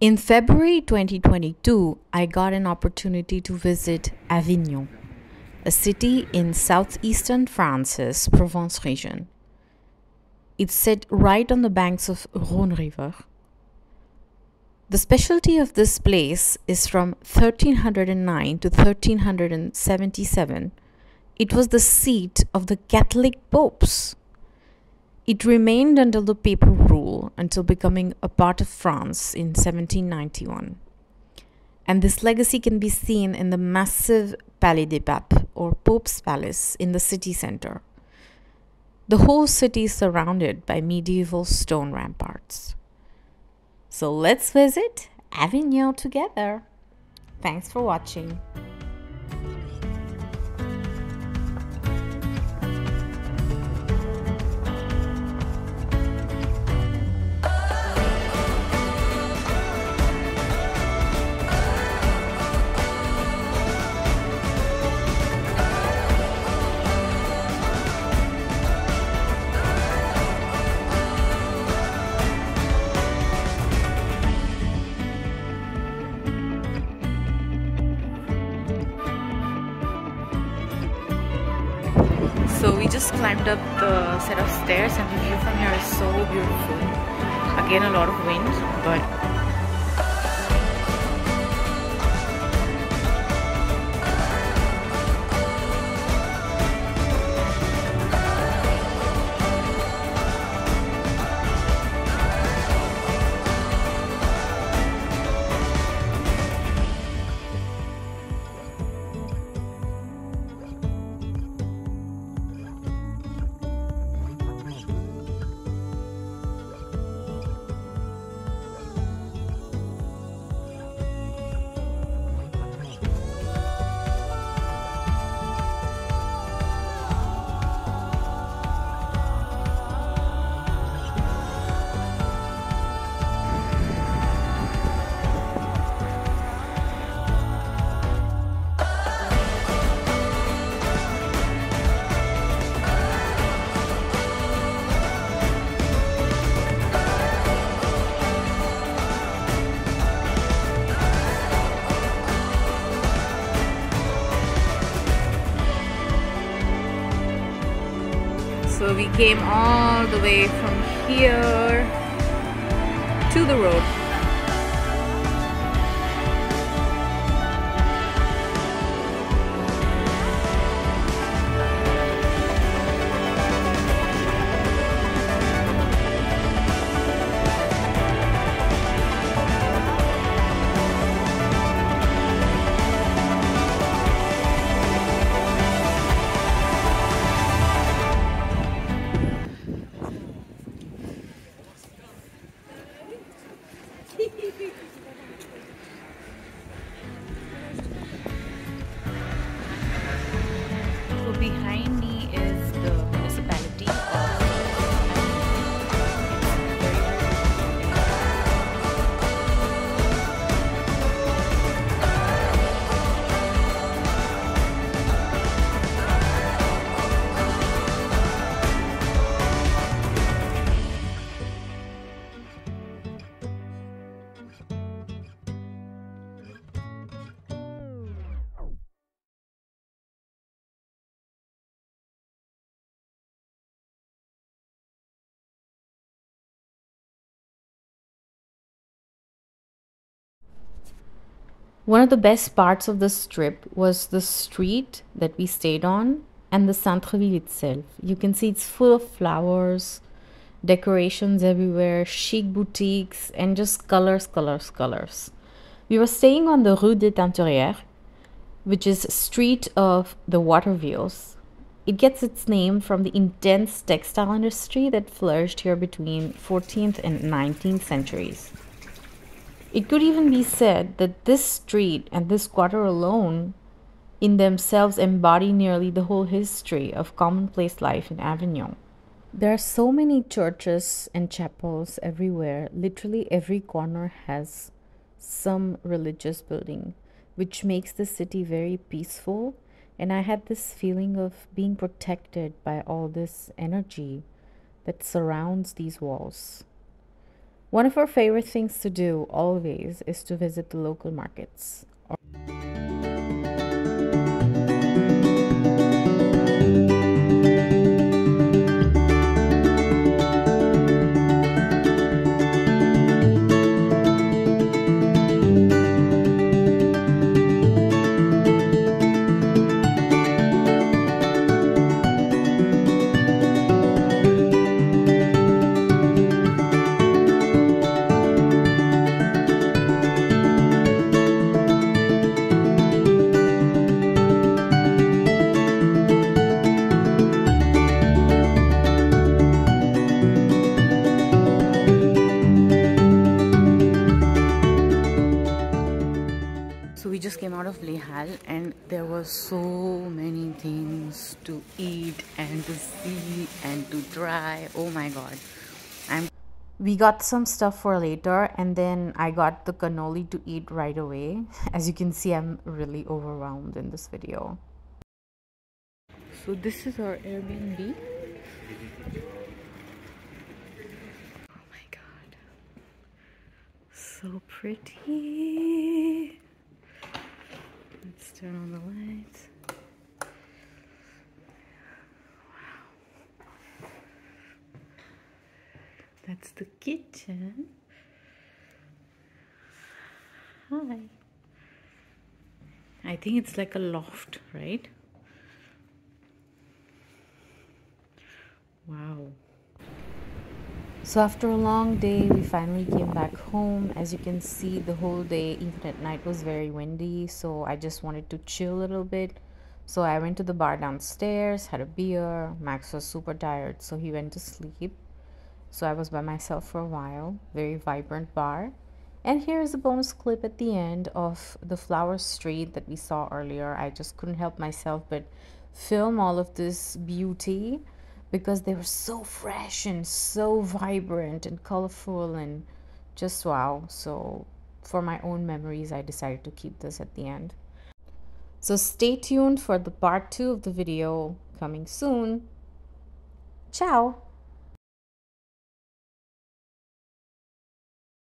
In February 2022, I got an opportunity to visit Avignon, a city in southeastern France's Provence region. It's set right on the banks of Rhone River. The specialty of this place is from 1309 to 1377. It was the seat of the Catholic popes. It remained under the papal rule until becoming a part of France in 1791. And this legacy can be seen in the massive Palais des Papes, or Pope's Palace, in the city center. The whole city is surrounded by medieval stone ramparts. So let's visit Avignon together. Thanks for watching. Climbed up the set of stairs and the view from here is so beautiful. Again a lot of wind but we came all the way from here to the road. One of the best parts of this trip was the street that we stayed on and the centre-ville itself. You can see it's full of flowers, decorations everywhere, chic boutiques, and just colors, colors, colors. We were staying on the Rue des Teinturières, which is street of the water wheels. It gets its name from the intense textile industry that flourished here between 14th and 19th centuries. It could even be said that this street and this quarter alone in themselves embody nearly the whole history of commonplace life in Avignon. There are so many churches and chapels everywhere. Literally every corner has some religious building, which makes the city very peaceful. And I had this feeling of being protected by all this energy that surrounds these walls. One of our favorite things to do always is to visit the local markets. So many things to eat and to see and to try. Oh my god. I'm we got some stuff for later and then I got the cannoli to eat right away. As you can see, I'm really overwhelmed in this video. So this is our Airbnb. Oh my god. So pretty. Let's turn on the lights. Wow. That's the kitchen. Hi. I think it's like a loft, right? Wow. So after a long day, we finally came back home. As you can see, the whole day, even at night, was very windy. So I just wanted to chill a little bit. So I went to the bar downstairs, had a beer. Max was super tired, so he went to sleep. So I was by myself for a while. Very vibrant bar. And here's a bonus clip at the end of the flower street that we saw earlier. I just couldn't help myself but film all of this beauty because they were so fresh and so vibrant and colorful and just wow. So, for my own memories, I decided to keep this at the end. So, stay tuned for the part two of the video coming soon. Ciao!